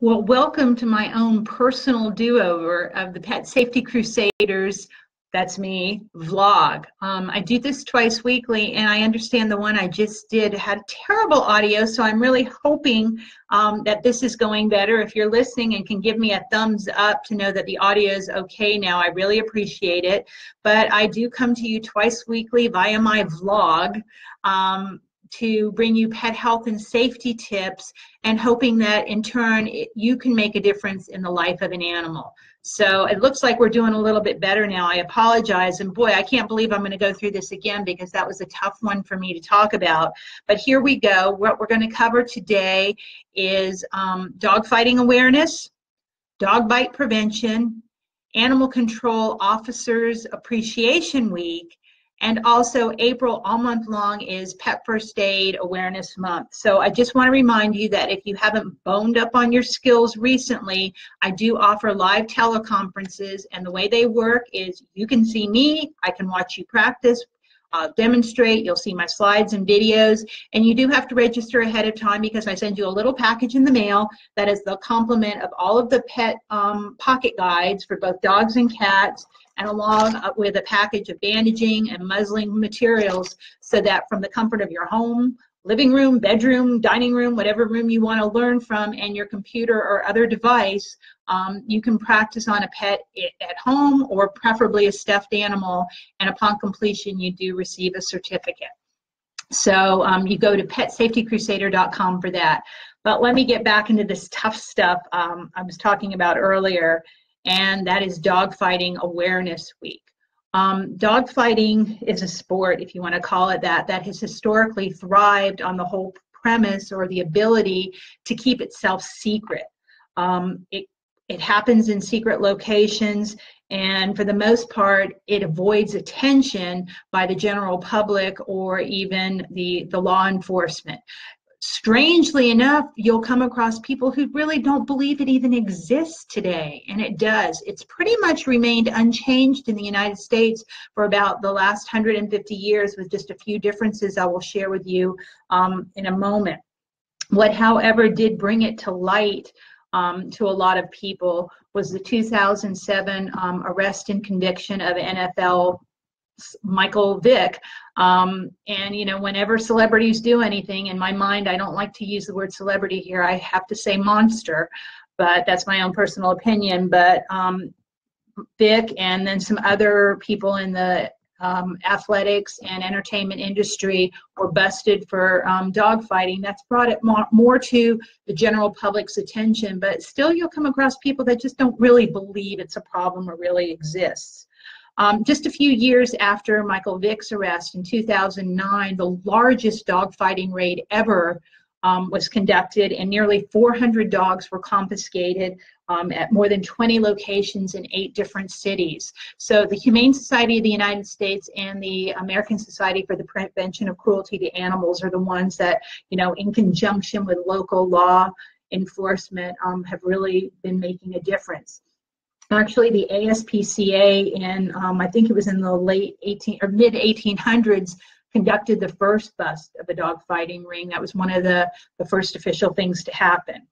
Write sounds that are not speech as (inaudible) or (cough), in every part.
Well, welcome to my own personal do-over of the Pet Safety Crusaders, that's me, vlog. Um, I do this twice weekly, and I understand the one I just did had terrible audio, so I'm really hoping um, that this is going better. If you're listening and can give me a thumbs up to know that the audio is okay now, I really appreciate it. But I do come to you twice weekly via my vlog. Um, to bring you pet health and safety tips and hoping that in turn it, you can make a difference in the life of an animal. So it looks like we're doing a little bit better now. I apologize. And boy, I can't believe I'm going to go through this again because that was a tough one for me to talk about. But here we go. What we're going to cover today is um, dog fighting awareness, dog bite prevention, Animal Control Officers Appreciation Week, and also April all month long is Pet First Aid Awareness Month. So I just want to remind you that if you haven't boned up on your skills recently, I do offer live teleconferences and the way they work is you can see me, I can watch you practice, uh, demonstrate. You'll see my slides and videos. And you do have to register ahead of time because I send you a little package in the mail that is the complement of all of the pet um, pocket guides for both dogs and cats and along with a package of bandaging and muzzling materials so that from the comfort of your home, living room, bedroom, dining room, whatever room you want to learn from, and your computer or other device, um, you can practice on a pet at home or preferably a stuffed animal. And upon completion, you do receive a certificate. So um, you go to petsafetycrusader.com for that. But let me get back into this tough stuff um, I was talking about earlier, and that is Dogfighting Awareness Week. Um, dogfighting is a sport, if you want to call it that, that has historically thrived on the whole premise or the ability to keep itself secret. Um, it, it happens in secret locations, and for the most part, it avoids attention by the general public or even the, the law enforcement strangely enough, you'll come across people who really don't believe it even exists today, and it does. It's pretty much remained unchanged in the United States for about the last 150 years, with just a few differences I will share with you um, in a moment. What, however, did bring it to light um, to a lot of people was the 2007 um, arrest and conviction of NFL Michael Vick. Um, and you know, whenever celebrities do anything, in my mind, I don't like to use the word celebrity here. I have to say monster, but that's my own personal opinion. But um, Vick and then some other people in the um, athletics and entertainment industry were busted for um, dogfighting. That's brought it more, more, to the general public's attention, but still you'll come across people that just don't really believe it's a problem or really exists. Um, just a few years after Michael Vick's arrest in 2009, the largest dogfighting raid ever um, was conducted, and nearly 400 dogs were confiscated um, at more than 20 locations in eight different cities. So the Humane Society of the United States and the American Society for the Prevention of Cruelty to Animals are the ones that, you know, in conjunction with local law enforcement, um, have really been making a difference actually the ASPCA in um, I think it was in the late 18 or mid 1800s conducted the first bust of a dog fighting ring. That was one of the, the first official things to happen.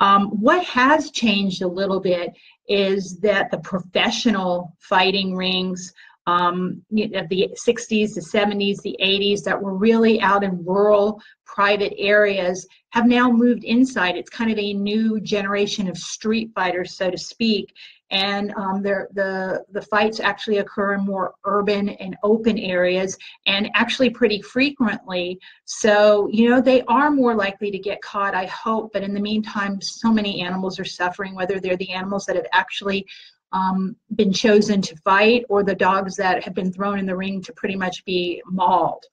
Um, what has changed a little bit is that the professional fighting rings um, the 60s, the 70s, the 80s that were really out in rural private areas have now moved inside. It's kind of a new generation of street fighters, so to speak, and um, the the fights actually occur in more urban and open areas and actually pretty frequently. So you know they are more likely to get caught i hope. But in the meantime so many animals are suffering whether they're the animals that have actually um, been chosen to fight or the dogs that have been thrown in the ring to pretty much be mauled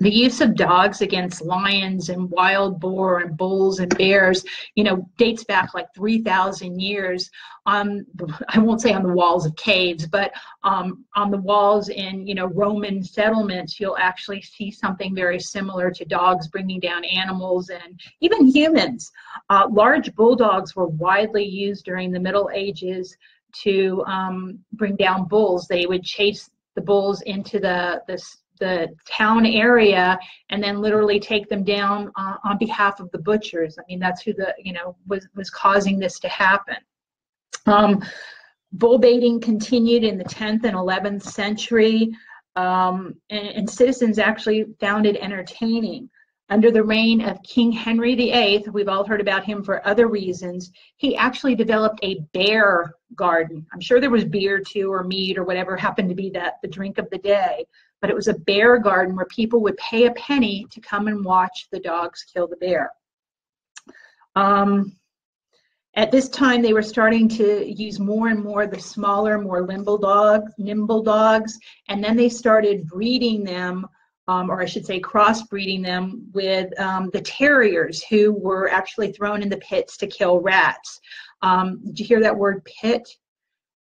the use of dogs against lions and wild boar and bulls and bears, you know, dates back like 3,000 years on, I won't say on the walls of caves, but um, on the walls in, you know, Roman settlements, you'll actually see something very similar to dogs bringing down animals and even humans. Uh, large bulldogs were widely used during the Middle Ages to um, bring down bulls. They would chase the bulls into the, the the town area and then literally take them down uh, on behalf of the butchers. I mean, that's who the, you know, was, was causing this to happen. Um, bull baiting continued in the 10th and 11th century, um, and, and citizens actually found it entertaining. Under the reign of King Henry VIII, we've all heard about him for other reasons, he actually developed a bear garden. I'm sure there was beer too, or meat, or whatever happened to be that the drink of the day, but it was a bear garden where people would pay a penny to come and watch the dogs kill the bear. Um, at this time, they were starting to use more and more the smaller, more nimble dogs, nimble dogs, and then they started breeding them um, or I should say crossbreeding them with um, the terriers who were actually thrown in the pits to kill rats. Um, did you hear that word pit?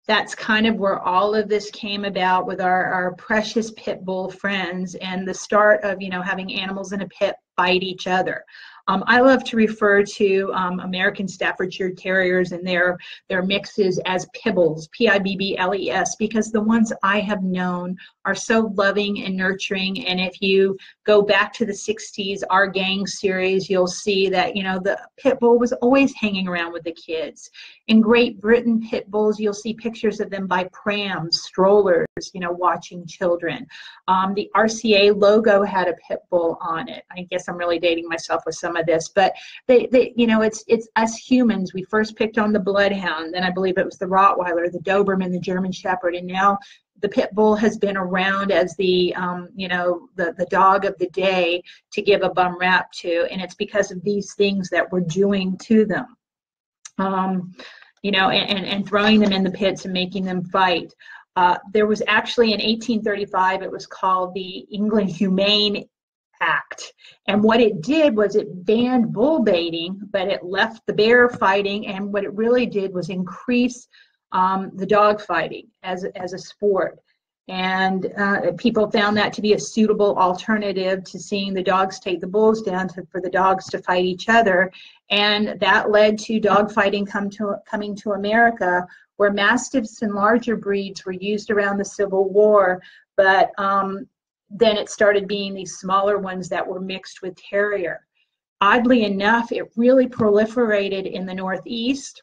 That's kind of where all of this came about with our, our precious pit bull friends and the start of, you know, having animals in a pit fight each other. Um, I love to refer to um, American Staffordshire Terriers and their their mixes as Pibbles, P-I-B-B-L-E-S, because the ones I have known are so loving and nurturing. And if you go back to the 60s, our gang series, you'll see that you know the pit bull was always hanging around with the kids. In Great Britain, pit bulls, you'll see pictures of them by prams, strollers, you know, watching children. Um, the RCA logo had a pit bull on it. I guess I'm really dating myself with some of this, but they, they you know, it's it's us humans. We first picked on the bloodhound, then I believe it was the Rottweiler, the Doberman, the German Shepherd, and now the pit bull has been around as the um, you know the the dog of the day to give a bum rap to, and it's because of these things that we're doing to them um, you know, and, and throwing them in the pits and making them fight. Uh, there was actually in 1835, it was called the England Humane Act. And what it did was it banned bull baiting, but it left the bear fighting. And what it really did was increase um, the dog fighting as, as a sport. And uh, people found that to be a suitable alternative to seeing the dogs take the bulls down to, for the dogs to fight each other. And that led to dog fighting come to, coming to America, where mastiffs and larger breeds were used around the Civil War. But um, then it started being these smaller ones that were mixed with terrier. Oddly enough, it really proliferated in the Northeast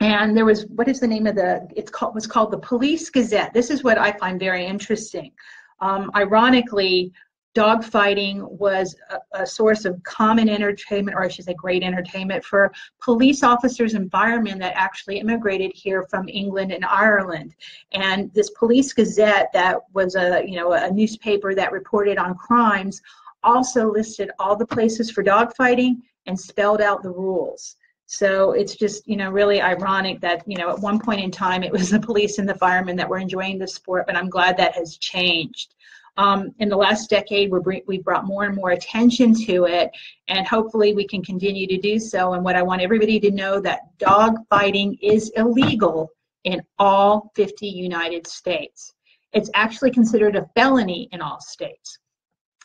and there was what is the name of the it's called was called the police gazette. This is what i find very interesting. Um, ironically dogfighting was a, a, source of common entertainment or i should say great entertainment for police officers and firemen that actually immigrated here from england and ireland. And this police gazette that was a you know a newspaper that reported on crimes also listed all the places for dogfighting and spelled out the rules so it's just, you know, really ironic that, you know, at one point in time it was the police and the firemen that were enjoying the sport, but I'm glad that has changed. Um, in the last decade, we're, we've brought more and more attention to it, and hopefully we can continue to do so. And what I want everybody to know that dog fighting is illegal in all 50 United States. It's actually considered a felony in all states.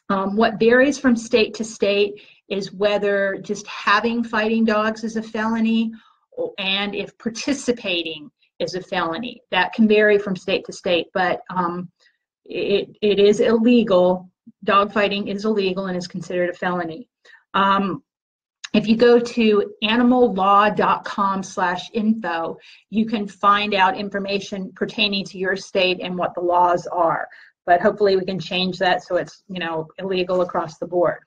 Um, what varies from state to state is whether just having fighting dogs is a felony and if participating is a felony. That can vary from state to state, but um, it, it is illegal. Dogfighting is illegal and is considered a felony. Um, if you go to animallaw.com slash info, you can find out information pertaining to your state and what the laws are. But hopefully we can change that so it's, you know, illegal across the board.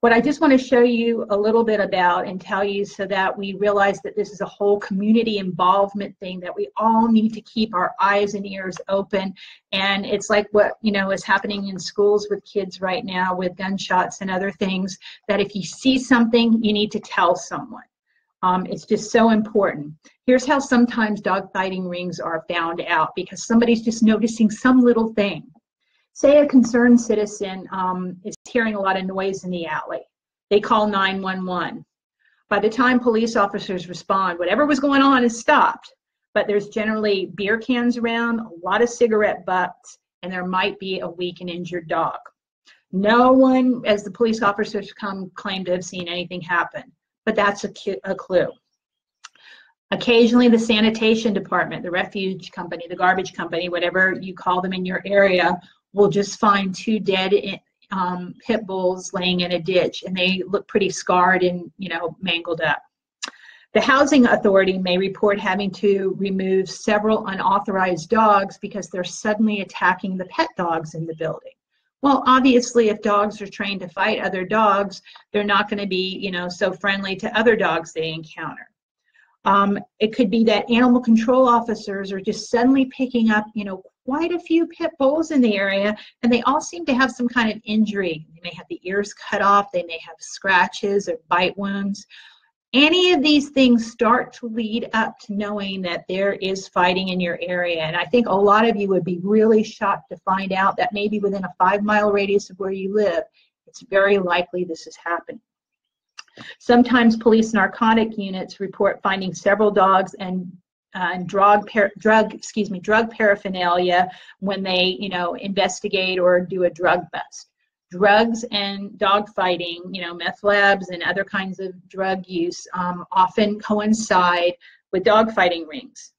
What I just want to show you a little bit about and tell you so that we realize that this is a whole community involvement thing that we all need to keep our eyes and ears open. And it's like what, you know, is happening in schools with kids right now with gunshots and other things that if you see something, you need to tell someone. Um, it's just so important. Here's how sometimes dogfighting rings are found out because somebody's just noticing some little thing say a concerned citizen um, is hearing a lot of noise in the alley. They call 911. By the time police officers respond, whatever was going on is stopped. But there's generally beer cans around, a lot of cigarette butts, and there might be a weak and injured dog. No one, as the police officers come, claim to have seen anything happen, but that's a, a clue. Occasionally, the sanitation department, the refuge company, the garbage company, whatever you call them in your area, will just find two dead um, pit bulls laying in a ditch and they look pretty scarred and you know mangled up. The housing authority may report having to remove several unauthorized dogs because they're suddenly attacking the pet dogs in the building. Well, obviously, if dogs are trained to fight other dogs, they're not going to be, you know, so friendly to other dogs they encounter. Um, it could be that animal control officers are just suddenly picking up, you know, quite a few pit bulls in the area, and they all seem to have some kind of injury. They may have the ears cut off, they may have scratches or bite wounds. Any of these things start to lead up to knowing that there is fighting in your area. And I think a lot of you would be really shocked to find out that maybe within a five mile radius of where you live, it's very likely this is happening. Sometimes police narcotic units report finding several dogs and uh, and drug par- drug excuse me drug paraphernalia when they you know investigate or do a drug bust. Drugs and dog fighting you know meth labs and other kinds of drug use um, often coincide with dog fighting rings.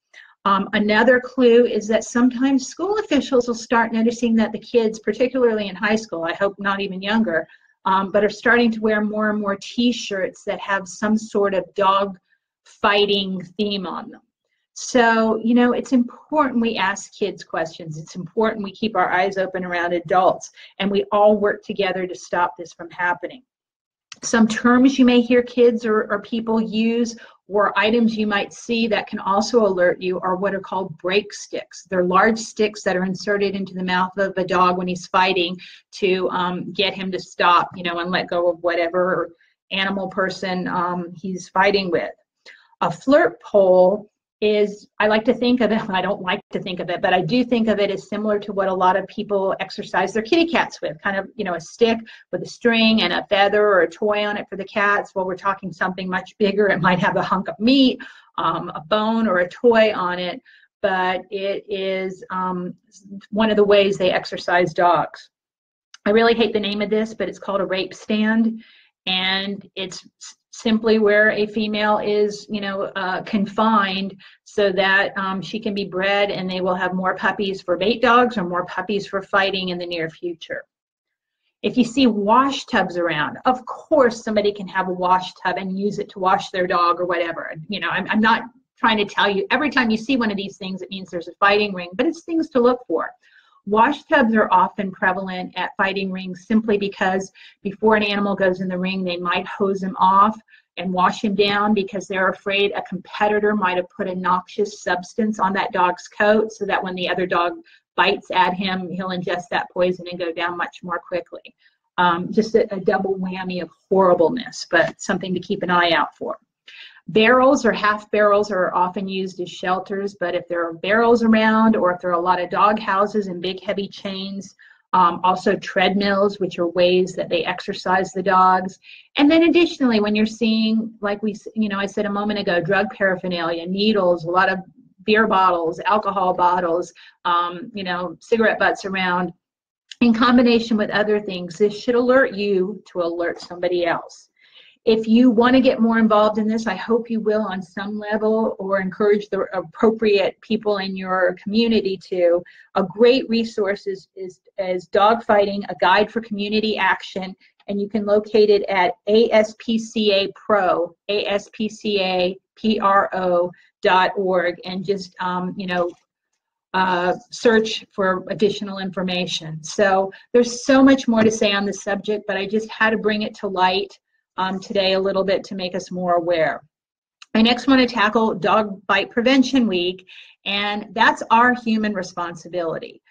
Um, another clue is that sometimes school officials will start noticing that the kids particularly in high school i hope not even younger um, but are starting to wear more and more t-shirts that have some sort of dog fighting theme on them so, you know, it's important we ask kids questions. It's important we keep our eyes open around adults and we all work together to stop this from happening. Some terms you may hear kids or, or people use or items you might see that can also alert you are what are called break sticks. They're large sticks that are inserted into the mouth of a dog when he's fighting to um, get him to stop, you know, and let go of whatever animal person um, he's fighting with. A flirt pole is I like to think of it, (laughs) I don't like to think of it, but I do think of it as similar to what a lot of people exercise their kitty cats with, kind of, you know, a stick with a string and a feather or a toy on it for the cats. Well, we're talking something much bigger. It might have a hunk of meat, um, a bone, or a toy on it, but it is um, one of the ways they exercise dogs. I really hate the name of this, but it's called a rape stand. And it's simply where a female is, you know, uh, confined so that um, she can be bred and they will have more puppies for bait dogs or more puppies for fighting in the near future. If you see wash tubs around, of course somebody can have a wash tub and use it to wash their dog or whatever. You know, I'm, I'm not trying to tell you every time you see one of these things, it means there's a fighting ring, but it's things to look for. Wash tubs are often prevalent at fighting rings simply because before an animal goes in the ring, they might hose him off and wash him down because they're afraid a competitor might have put a noxious substance on that dog's coat so that when the other dog bites at him, he'll ingest that poison and go down much more quickly. Um, just a, a double whammy of horribleness, but something to keep an eye out for. Barrels or half barrels are often used as shelters, but if there are barrels around or if there are a lot of dog houses and big heavy chains, um, also treadmills, which are ways that they exercise the dogs. And then additionally, when you're seeing, like we, you know, I said a moment ago, drug paraphernalia, needles, a lot of beer bottles, alcohol bottles, um, you know, cigarette butts around, in combination with other things, this should alert you to alert somebody else. If you want to get more involved in this, I hope you will on some level or encourage the appropriate people in your community to. A great resource is, is, is Dogfighting, a guide for community action, and you can locate it at ASPCA Pro, ASPCAPRO.org, and just, um, you know, uh, search for additional information. So there's so much more to say on this subject, but I just had to bring it to light um, today a little bit to make us more aware. I next want to tackle Dog Bite Prevention Week, and that's our human responsibility.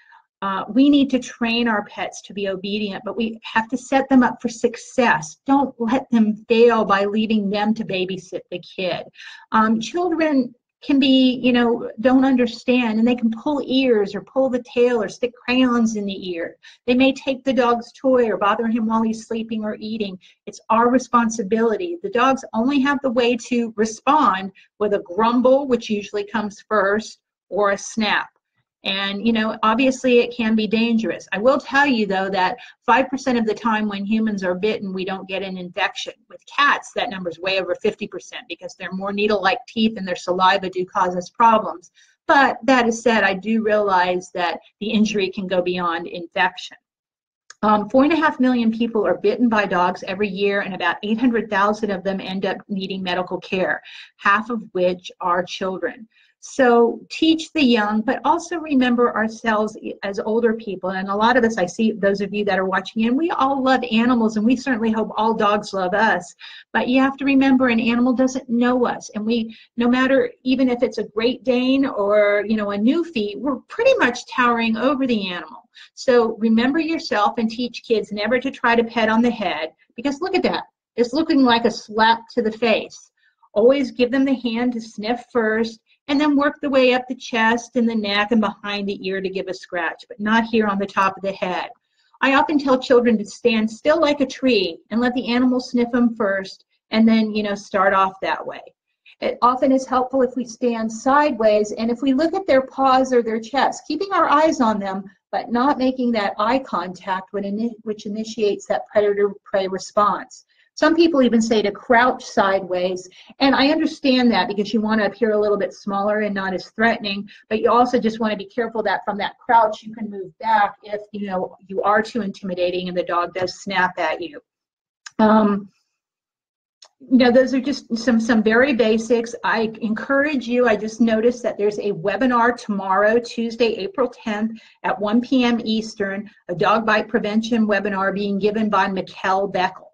Uh, we need to train our pets to be obedient, but we have to set them up for success. Don't let them fail by leaving them to babysit the kid. Um, children can be, you know, don't understand and they can pull ears or pull the tail or stick crayons in the ear. They may take the dog's toy or bother him while he's sleeping or eating. It's our responsibility. The dogs only have the way to respond with a grumble, which usually comes first, or a snap. And, you know, obviously it can be dangerous. I will tell you, though, that 5% of the time when humans are bitten, we don't get an infection. With cats, that number is way over 50% because their more needle like teeth and their saliva do cause us problems. But that is said, I do realize that the injury can go beyond infection. Um, four and a half million people are bitten by dogs every year, and about 800,000 of them end up needing medical care, half of which are children. So teach the young, but also remember ourselves as older people. And a lot of us, I see those of you that are watching, and we all love animals, and we certainly hope all dogs love us. But you have to remember, an animal doesn't know us, and we, no matter even if it's a Great Dane or you know a Newfie, we're pretty much towering over the animal. So remember yourself and teach kids never to try to pet on the head, because look at that, it's looking like a slap to the face. Always give them the hand to sniff first and then work the way up the chest and the neck and behind the ear to give a scratch, but not here on the top of the head. I often tell children to stand still like a tree and let the animal sniff them first and then, you know, start off that way. It often is helpful if we stand sideways and if we look at their paws or their chest, keeping our eyes on them, but not making that eye contact when which initiates that predator-prey response. Some people even say to crouch sideways, and I understand that because you want to appear a little bit smaller and not as threatening, but you also just want to be careful that from that crouch you can move back if you know you are too intimidating and the dog does snap at you. Um, you know, those are just some some very basics. I encourage you. I just noticed that there's a webinar tomorrow, Tuesday, April 10th at 1 p.m. Eastern, a dog bite prevention webinar being given by Mikkel Beckel.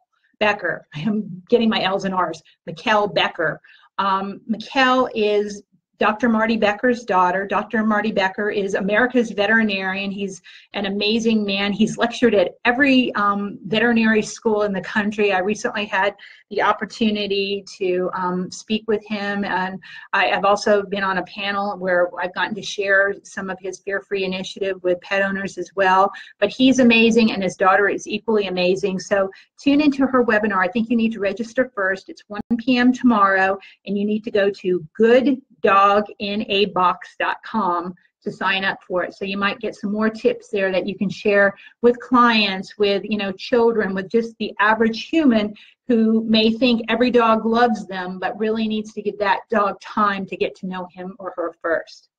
Becker. I'm getting my L's and R's. Mikkel Becker. Um, Mikkel is Dr. Marty Becker's daughter. Dr. Marty Becker is America's veterinarian. He's an amazing man. He's lectured at every um, veterinary school in the country. I recently had the opportunity to um, speak with him, and I, have also been on a panel where I've gotten to share some of his Fear Free initiative with pet owners as well. But he's amazing, and his daughter is equally amazing. So tune into her webinar. I think you need to register first. It's 1 p.m. tomorrow, and you need to go to gooddoginabox.com to sign up for it. So you might get some more tips there that you can share with clients, with you know children, with just the average human who may think every dog loves them, but really needs to give that dog time to get to know him or her first.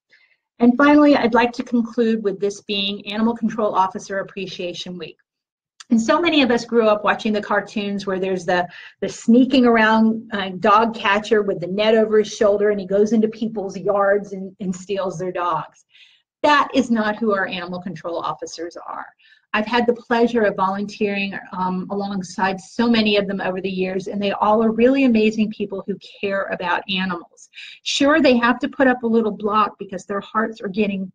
And finally, I'd like to conclude with this being Animal Control Officer Appreciation Week. And so many of us grew up watching the cartoons where there's the, the sneaking around uh, dog catcher with the net over his shoulder and he goes into people's yards and, and steals their dogs. That is not who our animal control officers are. I've had the pleasure of volunteering um, alongside so many of them over the years, and they all are really amazing people who care about animals. Sure, they have to put up a little block because their hearts are getting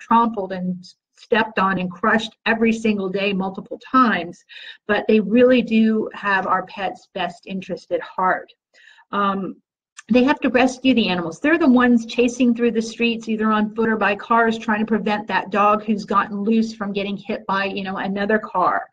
trampled and stepped on and crushed every single day multiple times, but they really do have our pet's best interest at heart. Um, they have to rescue the animals. They're the ones chasing through the streets, either on foot or by cars, trying to prevent that dog who's gotten loose from getting hit by, you know, another car.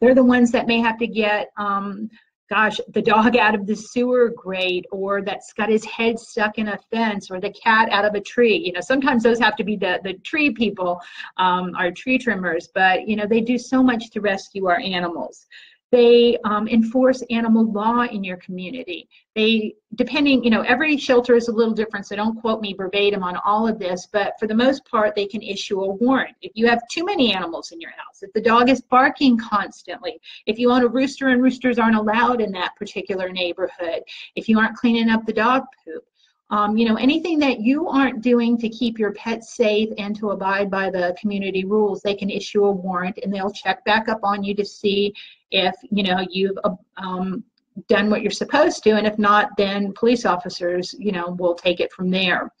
They're the ones that may have to get um, gosh, the dog out of the sewer grate or that's got his head stuck in a fence or the cat out of a tree. You know, sometimes those have to be the, the tree people, um, our tree trimmers, but, you know, they do so much to rescue our animals. They um, enforce animal law in your community. They, depending, you know, every shelter is a little different, so don't quote me verbatim on all of this, but for the most part, they can issue a warrant. If you have too many animals in your house, if the dog is barking constantly, if you own a rooster and roosters aren't allowed in that particular neighborhood, if you aren't cleaning up the dog poop, um, you know, anything that you aren't doing to keep your pet safe and to abide by the community rules, they can issue a warrant and they'll check back up on you to see if, you know, you've um, done what you're supposed to. And if not, then police officers, you know, will take it from there.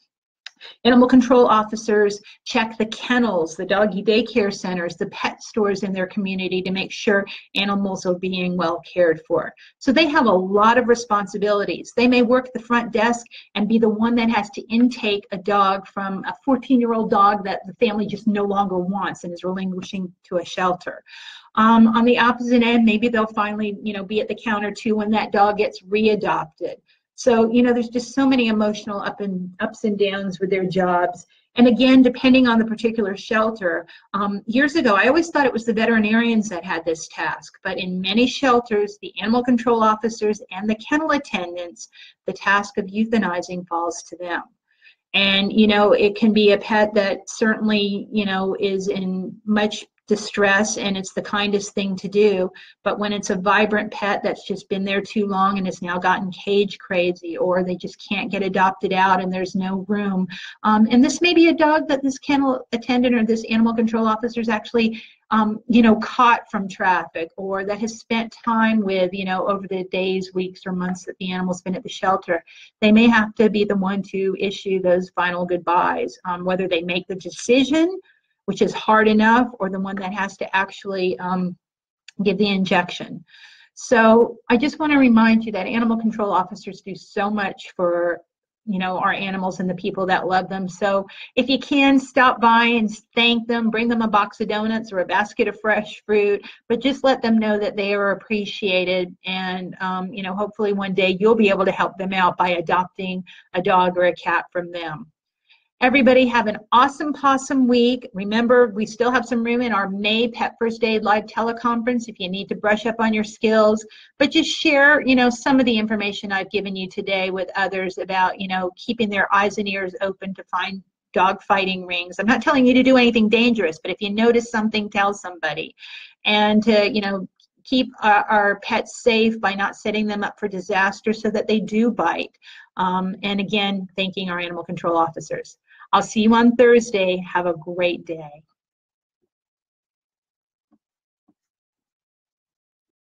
Animal control officers check the kennels, the doggy daycare centers, the pet stores in their community to make sure animals are being well cared for. So they have a lot of responsibilities. They may work the front desk and be the one that has to intake a dog from a 14 year old dog that the family just no longer wants and is relinquishing to a shelter. Um, on the opposite end, maybe they'll finally, you know, be at the counter too when that dog gets readopted. So, you know, there's just so many emotional up and ups and downs with their jobs. And again, depending on the particular shelter, um, years ago, I always thought it was the veterinarians that had this task, but in many shelters, the animal control officers and the kennel attendants, the task of euthanizing falls to them. And, you know, it can be a pet that certainly, you know, is in much distress and it's the kindest thing to do. But when it's a vibrant pet that's just been there too long and has now gotten cage crazy or they just can't get adopted out and there's no room. Um, and this may be a dog that this kennel attendant or this animal control officer is actually um, you know, caught from traffic or that has spent time with, you know, over the days, weeks, or months that the animal's been at the shelter, they may have to be the one to issue those final goodbyes, um, whether they make the decision which is hard enough, or the one that has to actually um, give the injection. So I just want to remind you that animal control officers do so much for you know our animals and the people that love them so if you can stop by and thank them bring them a box of donuts or a basket of fresh fruit but just let them know that they are appreciated and um, you know hopefully one day you'll be able to help them out by adopting a dog or a cat from them Everybody have an awesome possum week. Remember, we still have some room in our May Pet First Aid live teleconference if you need to brush up on your skills. But just share, you know, some of the information I've given you today with others about, you know, keeping their eyes and ears open to find dog fighting rings. I'm not telling you to do anything dangerous, but if you notice something, tell somebody. And to, you know, keep our, our, pets safe by not setting them up for disaster so that they do bite. Um, and again, thanking our animal control officers. I'll see you on Thursday. Have a great day.